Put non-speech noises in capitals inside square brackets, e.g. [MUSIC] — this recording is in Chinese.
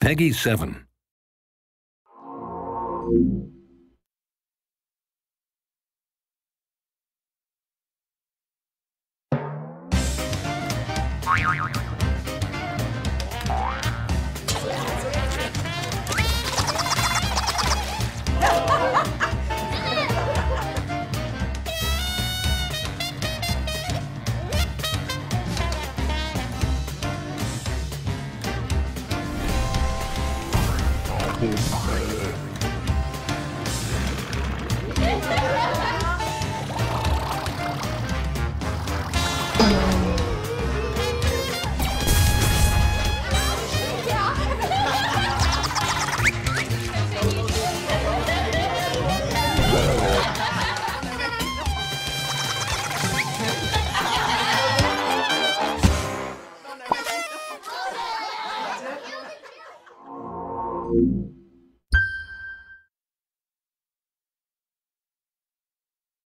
Peggy 7. [LAUGHS] 啊！Bye.